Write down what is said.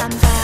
I'm back.